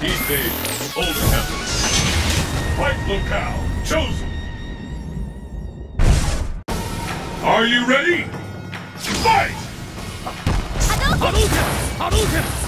Evade. Old Town. Fight locale. Chosen. Are you ready? Fight! Hadouken! Hadouken!